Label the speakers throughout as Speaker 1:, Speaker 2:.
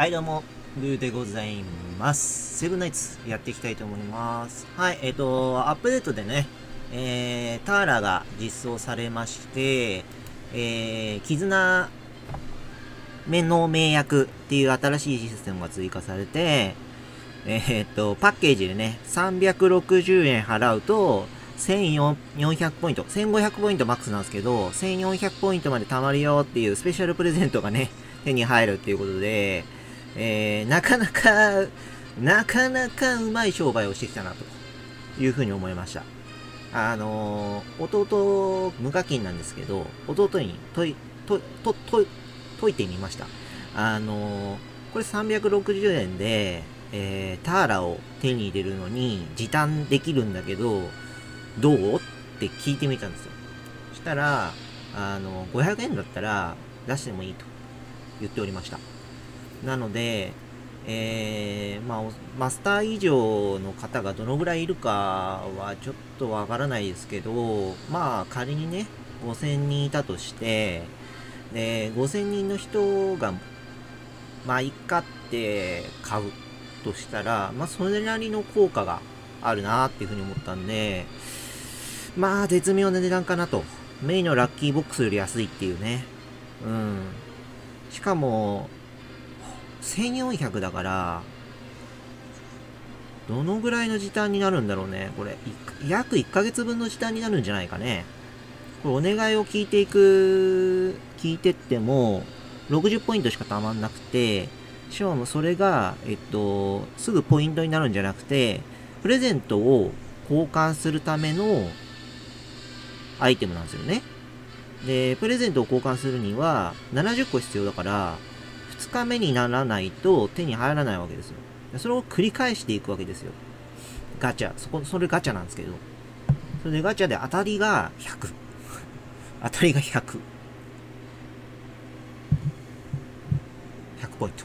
Speaker 1: はい、どうも、ルーでございます。セブンナイツやっていきたいと思います。はい、えっ、と、アップデートでね、えー、ターラが実装されまして、えー、絆目の名役っていう新しいシステムが追加されて、えーと、パッケージでね、360円払うと、1400ポイント、1500ポイントマックスなんですけど、1400ポイントまで貯まるよっていうスペシャルプレゼントがね、手に入るっていうことで、えー、なかなか、なかなかうまい商売をしてきたなというふうに思いました。あのー、弟、無課金なんですけど、弟に問い、と、と、と、解いてみました。あのー、これ360円で、えー、ターラを手に入れるのに時短できるんだけど、どう？って聞いてみたんですよ。そしたら、あの、500円だったら出してもいいと言っておりました。なので、えー、まあ、マスター以上の方がどのぐらいいるかはちょっとわからないですけど、まあ、仮にね、5000人いたとして、で、5000人の人が、まあ、いっかって買うとしたら、まあ、それなりの効果があるなっていうふうに思ったんで、まあ、絶妙な値段かなと。メインのラッキーボックスより安いっていうね。うん。しかも、1400だから、どのぐらいの時短になるんだろうね。これ、約1ヶ月分の時短になるんじゃないかね。これ、お願いを聞いていく、聞いてっても、60ポイントしかたまんなくて、しかもそれが、えっと、すぐポイントになるんじゃなくて、プレゼントを交換するためのアイテムなんですよね。で、プレゼントを交換するには70個必要だから、2日目にならないと手に入らないわけですよ。それを繰り返していくわけですよ。ガチャ。そこ、それガチャなんですけど。それでガチャで当たりが100。当たりが100。100ポイント。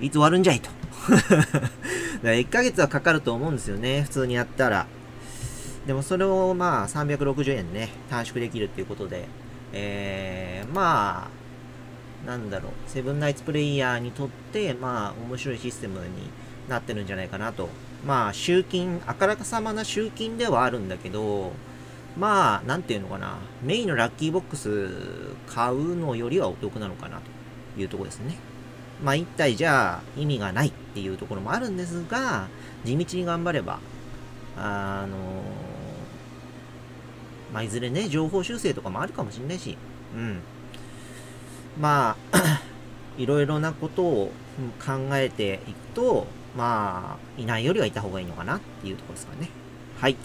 Speaker 1: いつ終わるんじゃいと。だから1ヶ月はかかると思うんですよね。普通にやったら。でもそれをまあ360円ね、短縮できるっていうことで、えー、まあ、なんだろう、セブンナイツプレイヤーにとって、まあ、面白いシステムになってるんじゃないかなと。まあ、集金、あからさまな集金ではあるんだけど、まあ、なんていうのかな、メインのラッキーボックス買うのよりはお得なのかなというとこですね。まあ、一体じゃあ意味がないっていうところもあるんですが、地道に頑張れば、あのまあ、いずれね、情報修正とかもあるかもしれないし、うん。まあ、いろいろなことを考えていくと、まあ、いないよりはいた方がいいのかなっていうところですかね。はい。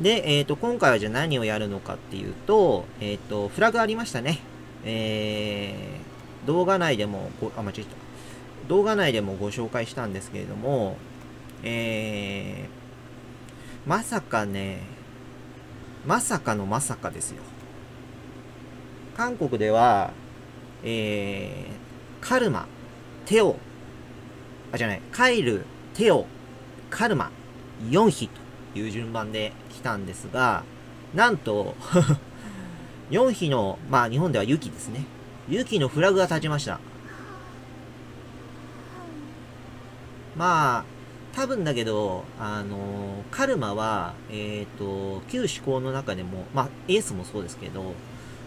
Speaker 1: で、えっ、ー、と、今回はじゃあ何をやるのかっていうと、えっ、ー、と、フラグありましたね。えー、動画内でもご、あ、間違えた。動画内でもご紹介したんですけれども、えー、まさかね、まさかのまさかですよ。韓国では、えー、カルマ、テオ、あ、じゃない、カイル、テオ、カルマ、4匹という順番で来たんですが、なんと、4匹の、まあ日本ではユキですね。ユキのフラグが立ちました。まあ、多分だけど、あのー、カルマは、えっ、ー、と、旧思考の中でも、まあ、エースもそうですけど、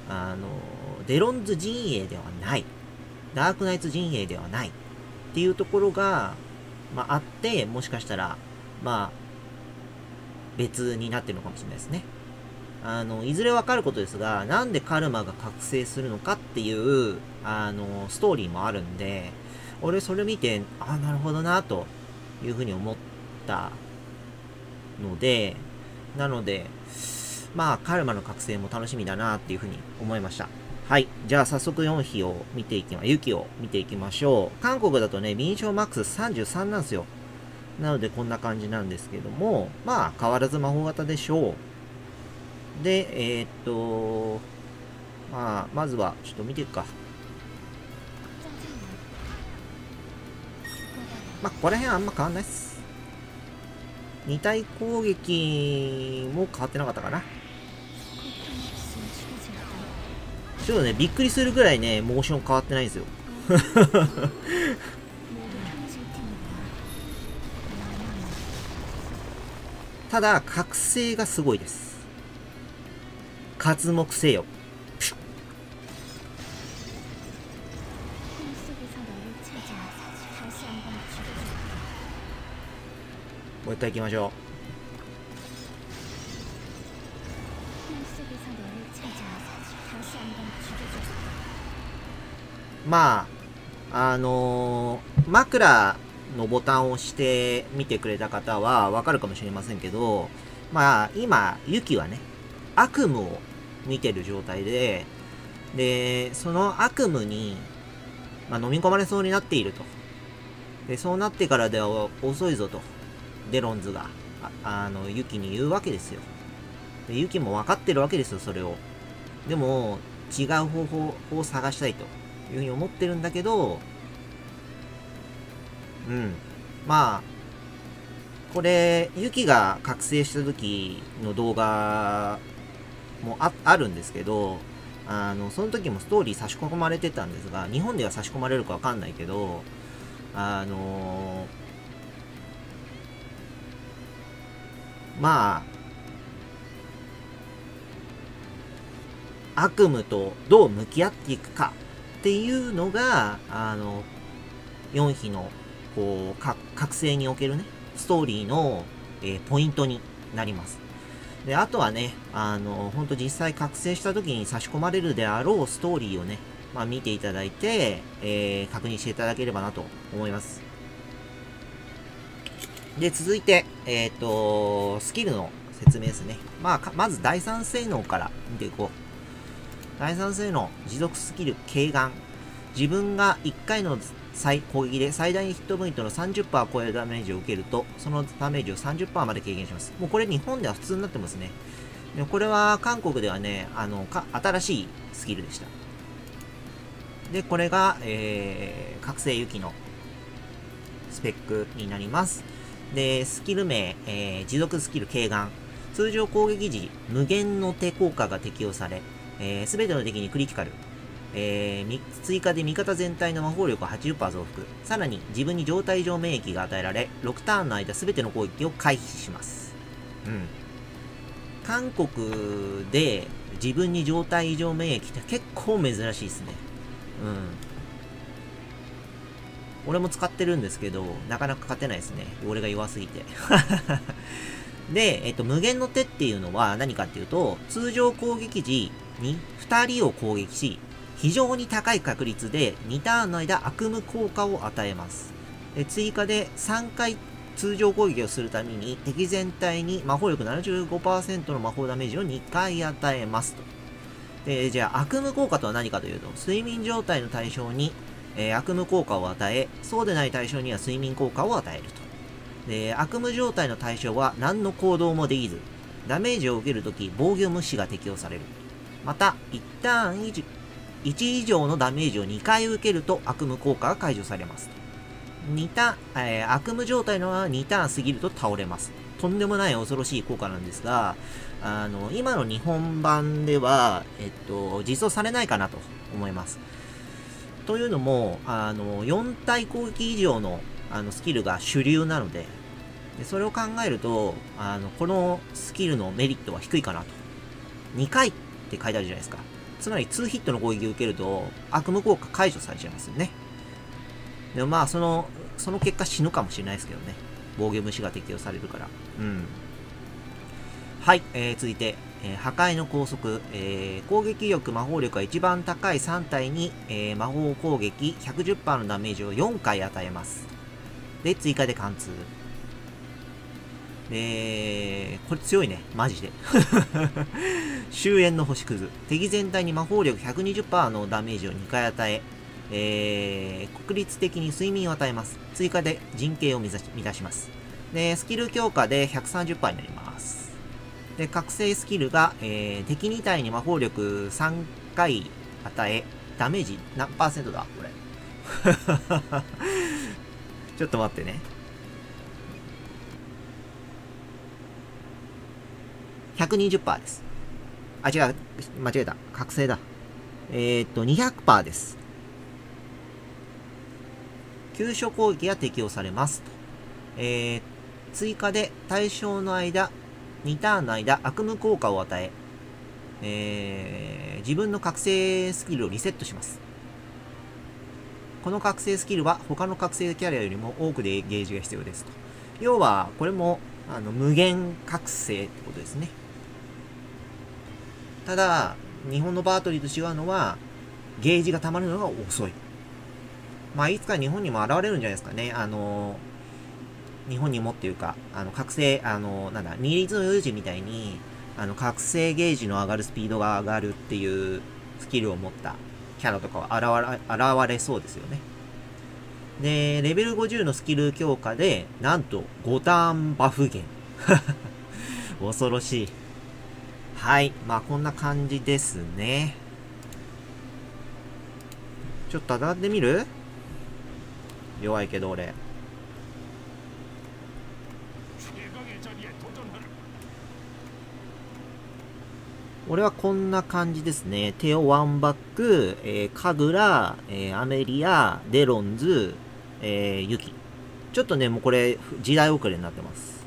Speaker 1: あの、デロンズ陣営ではない。ダークナイツ陣営ではない。っていうところが、まあ、あって、もしかしたら、まあ、別になってるのかもしれないですね。あの、いずれわかることですが、なんでカルマが覚醒するのかっていう、あの、ストーリーもあるんで、俺それ見て、あ、なるほどな、というふうに思ったので、なので、まあ、カルマの覚醒も楽しみだなっていうふうに思いました。はい。じゃあ、早速4匹を見ていきま、ユキを見ていきましょう。韓国だとね、臨床マックス33なんですよ。なので、こんな感じなんですけども、まあ、変わらず魔法型でしょう。で、えー、っと、まあ、まずは、ちょっと見ていくか。まあ、ここら辺あんま変わんないっす。二体攻撃も変わってなかったかな。ちょっとね、びっくりするぐらいね、モーション変わってないんですよ。ただ、覚醒がすごいです。活目せよ。もう一回行きましょう。まあ、あのー、枕のボタンを押して見てくれた方はわかるかもしれませんけど、まあ、今、ユキはね、悪夢を見てる状態で、で、その悪夢に、まあ、飲み込まれそうになっていると。で、そうなってからでは遅いぞと。デロンズが、あの、ユキに言うわけですよ。で、ユキも分かってるわけですよ、それを。でも、違う方法を探したいというふうに思ってるんだけど、うん。まあ、これ、ユキが覚醒した時の動画もああるんですけど、あの、その時もストーリー差し込まれてたんですが、日本では差し込まれるかわかんないけど、あのまあ、悪夢とどう向き合っていくかっていうのが、あの、4比の、こう、覚醒におけるね、ストーリーの、えー、ポイントになります。で、あとはね、あの、ほんと実際覚醒した時に差し込まれるであろうストーリーをね、まあ見ていただいて、えー、確認していただければなと思います。で、続いて、えっ、ー、と、スキルの説明ですね。まあ、まず第三性能から見ていこう。第三性能、持続スキル、軽眼。自分が1回の最攻撃で最大ヒットポイントの30%を超えるダメージを受けると、そのダメージを30%まで軽減します。もうこれ日本では普通になってますね。でこれは韓国ではね、あの、か、新しいスキルでした。で、これが、えー、覚醒雪のスペックになります。で、スキル名、えー、持続スキル軽眼。通常攻撃時、無限の手効果が適用され、えー、べ、ての敵にクリティカル、えー、追加で味方全体の魔法力を80%増幅。さらに、自分に状態上免疫が与えられ、6ターンの間すべての攻撃を回避します。うん。韓国で自分に状態異常免疫って結構珍しいですね。うん。俺も使ってるんですけど、なかなか勝てないですね。俺が弱すぎて。で、えっと、無限の手っていうのは何かっていうと、通常攻撃時に2人を攻撃し、非常に高い確率で2ターンの間悪夢効果を与えます。追加で3回通常攻撃をするために敵全体に魔法力75%の魔法ダメージを2回与えますと。で、じゃあ悪夢効果とは何かというと、睡眠状態の対象に、えー、悪夢効果を与え、そうでない対象には睡眠効果を与えると。で、悪夢状態の対象は何の行動もできず、ダメージを受けるとき防御無視が適用される。また、1ターン以1以上のダメージを2回受けると悪夢効果が解除されます。2ターン、えー、悪夢状態のは2ターン過ぎると倒れます。とんでもない恐ろしい効果なんですが、あの、今の日本版では、えっと、実装されないかなと思います。というのも、あの、4体攻撃以上のあのスキルが主流なので、でそれを考えると、あの、このスキルのメリットは低いかなと。2回って書いてあるじゃないですか。つまり2ヒットの攻撃を受けると悪夢効果解除されちゃいますよね。でもまあ、その、その結果死ぬかもしれないですけどね。防御無視が適用されるから。うん。はい、えー、続いて、えー、破壊の拘束、えー、攻撃力、魔法力が一番高い3体に、えー、魔法攻撃110%のダメージを4回与えます。で、追加で貫通。えー、これ強いね。マジで。終焉の星屑。敵全体に魔法力120%のダメージを2回与え、えー、国立的に睡眠を与えます。追加で人形を満たします。で、スキル強化で130%になります。で、覚醒スキルが、えー、敵2体に魔法力3回与え、ダメージ何パーセントだ？これ。ちょっと待ってね。120%です。あ、違う。間違えた。覚醒だ。えー、っと、200%です。急所攻撃が適用されます。えー、追加で対象の間、2ターンの間悪夢効果を与ええー、自分の覚醒スキルをリセットしますこの覚醒スキルは他の覚醒キャラよりも多くでゲージが必要ですと要はこれもあの無限覚醒ってことですねただ日本のバートリーと違うのはゲージが溜まるのが遅いまあいつか日本にも現れるんじゃないですかねあのー日本にもっていうか、あの、覚醒、あの、なんだ、二律の有事みたいに、あの、覚醒ゲージの上がるスピードが上がるっていうスキルを持ったキャラとかは現れ、現れそうですよね。で、レベル50のスキル強化で、なんと5ターンバフ減。恐ろしい。はい。まあ、こんな感じですね。ちょっと当たってみる？弱いけど俺。俺はこんな感じですね。テオ・ワンバック、えー、カグラ、えー、アメリア、デロンズ、えー、ユキ。ちょっとね、もうこれ、時代遅れになってます。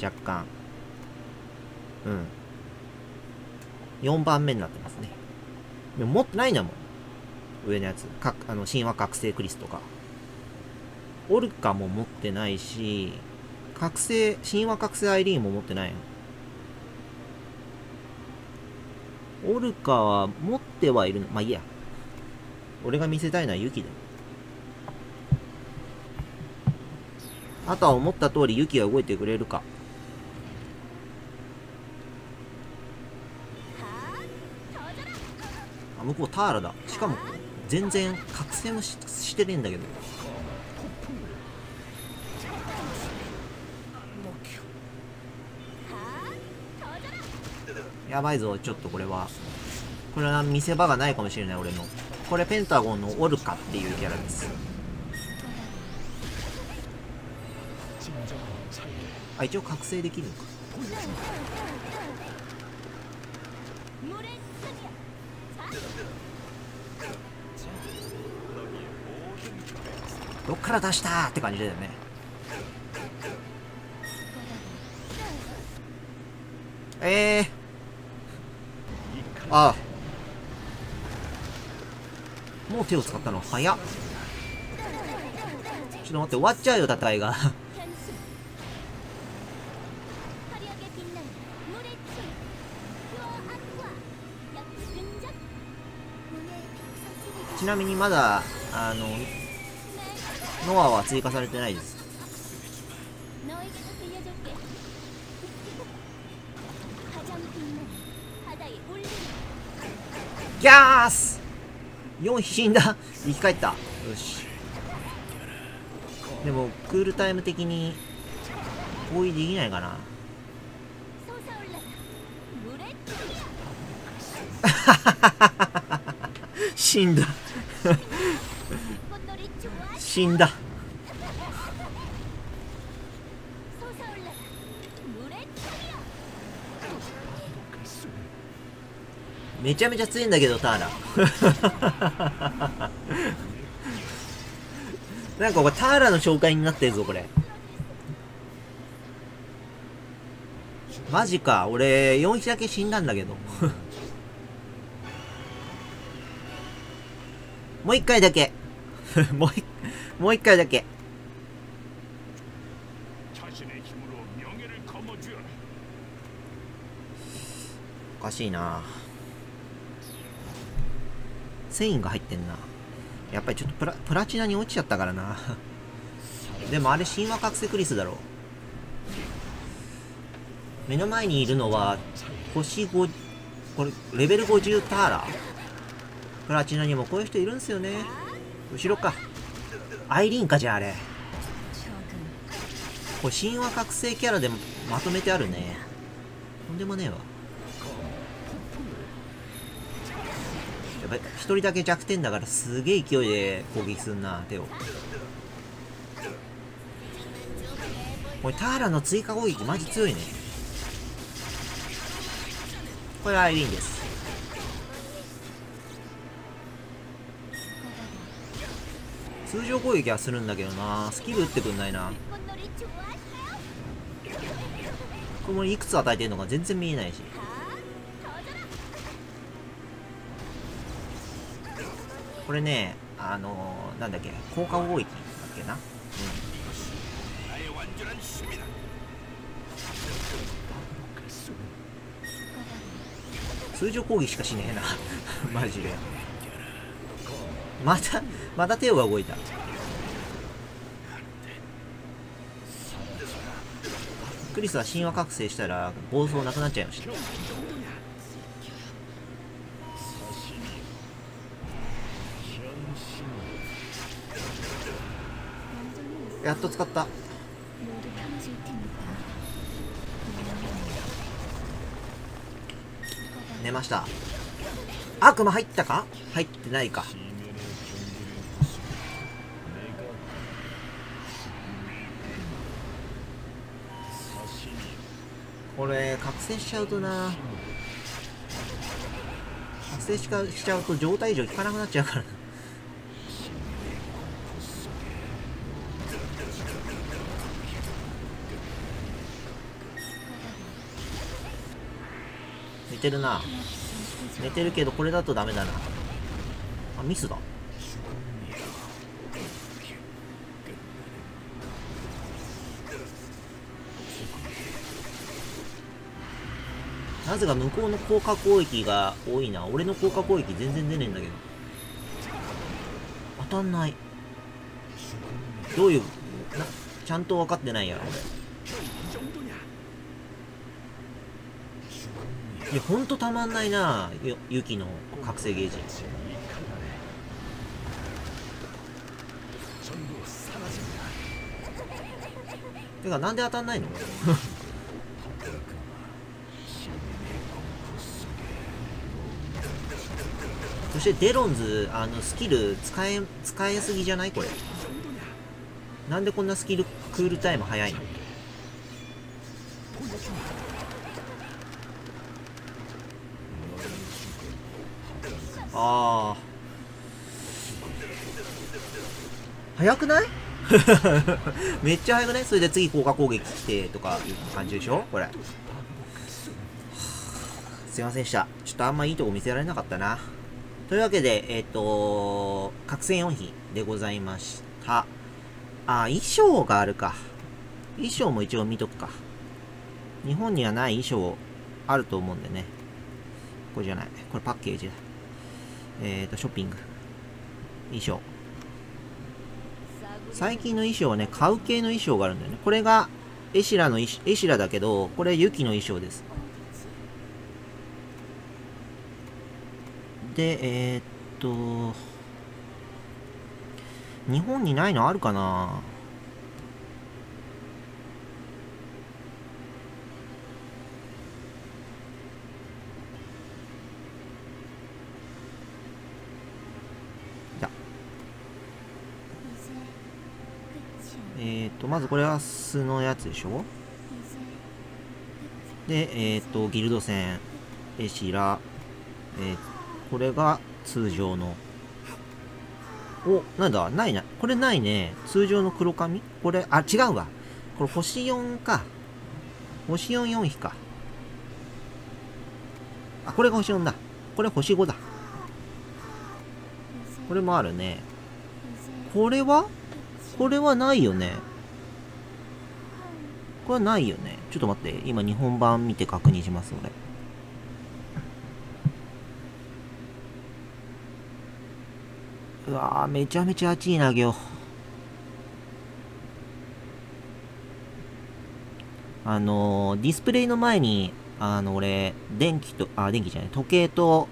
Speaker 1: 若干。うん。4番目になってますね。でも持ってないんだもん。上のやつ。かあの、神話覚醒クリスとか。オルカも持ってないし、覚醒、神話覚醒アイリーンも持ってないの。オルカは持ってはいるの。まあいいや。俺が見せたいのはユキだよ。あとは思った通りユキが動いてくれるか。向こうターラだ。しかも、全然覚醒もししてねえんだけど。やばいぞ、ちょっとこれは。これは見せ場がないかもしれない、俺の。これペンタゴンのオルカっていうキャラです。あ、一応覚醒できるのか。どっから出したって感じだよね。えー。ああもう手を使ったの？早っちょっと待って終わっちゃうよ戦いが ちなみにまだあのノアは追加されてないですギャース !4 死んだ生き返ったよし。でも、クールタイム的に、攻撃できないかなハハハハ。死んだ死んだめちゃめちゃ強いんだけど、ターラ。なんかこれターラの紹介になってるぞ、これ。マジか。俺、4匹だけ死んだんだけど。もう一回だけ。もう一、もう一回だけ。おかしいな繊維が入ってんな。やっぱりちょっとプラプラチナに落ちちゃったからな。でもあれ神話覚醒クリスだろ。目の前にいるのは、星5、これ、レベル50ターラプラチナにもこういう人いるんですよね。後ろか。アイリンか、じゃああれ。これ神話覚醒キャラでまとめてあるね。とんでもねえわ。やっぱ一人だけ弱点だからすげえ勢いで攻撃すんな手をこれターラの追加攻撃マジ強いねこれアイリーンです通常攻撃はするんだけどな。スキル打ってくんないな。これもいくつ与えてるのか全然見えないし。これねあのー、なんだっけ効果貿易だっけな、うん。通常攻撃しかしねえな。マジで。またまた手が動いた。クリスは神話覚醒したら暴走なくなっちゃいました。やっと使った。寝ました。悪魔入ったか？入ってないか。これ覚醒しちゃうとな。覚醒しちゃうと状態異常効かなくなっちゃうから寝てるな。寝てるけどこれだとダメだな。あミスだ。なぜか向こうの効果攻撃が多いな。俺の効果攻撃全然出ねえんだけど。当たんない。どういうなちゃんと分かってないやろ。俺いやほんとたまんないなユキの覚醒ゲージ。てかなんで当たんないの？そしてデロンズあのスキル使え使いすぎじゃない？これ。なんでこんなスキルクールタイム早いの？ああ早くない？めっちゃ早くない？それで次効果攻撃来てとかいう感じでしょ？これ。すいませんでした。ちょっとあんまいいとこ見せられなかったな。というわけで、えっ、ー、と、覚醒4匹でございました。あ、衣装があるか。衣装も一応見とくか。日本にはない衣装あると思うんでね。これじゃない。これパッケージだ。えっ、ー、と、ショッピング。衣装。最近の衣装はね、買う系の衣装があるんだよね。これがエシラのエシラだけど、これユキの衣装です。で、えー、っと、日本にないのあるかな？えっ、と、まずこれは素のやつでしょ？で、えっ、と、ギルド戦、エシラ、えっ、これが通常の。お、なんだないな。これないね。通常の黒髪？これ、あ、違うわ。これ星4か。星4、4匹か。あ、これが星4だ。これ星5だ。これもあるね。これは？これはないよね。これはないよね。ちょっと待って。今日本版見て確認します、俺。うわめちゃめちゃ暑いな、今日。あのー、ディスプレイの前に、あの、俺、電気と、あ、電気じゃない、時計と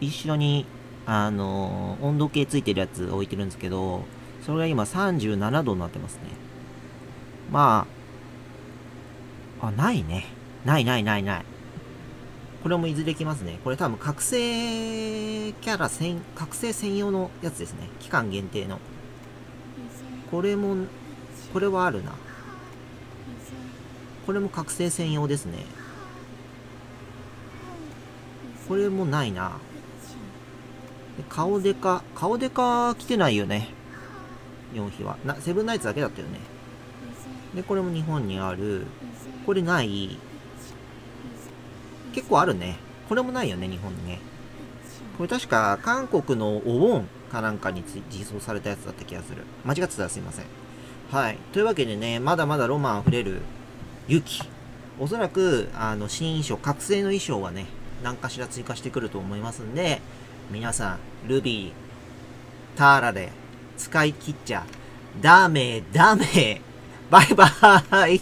Speaker 1: 一緒に、あのー、温度計ついてるやつ置いてるんですけど、それが今37度になってますね。まあ、あ、ないね。ないないないない。これもいずれ来ますね。これ多分覚醒キャラ専、覚醒専用のやつですね。期間限定の。これも、これはあるな。これも覚醒専用ですね。これもないな。顔でか、顔でか来てないよね。4匹は。な、セブンナイツだけだったよね。で、これも日本にある。これない。結構あるね。これもないよね、日本にね。これ確か韓国のお盆かなんかに実装されたやつだった気がする。間違ってたらすいません。はい。というわけでね、まだまだロマン溢れる雪。おそらく、あの、新衣装、覚醒の衣装はね、何かしら追加してくると思いますんで、皆さん、ルビー、ターラで使い切っちゃダメダメバイバーイ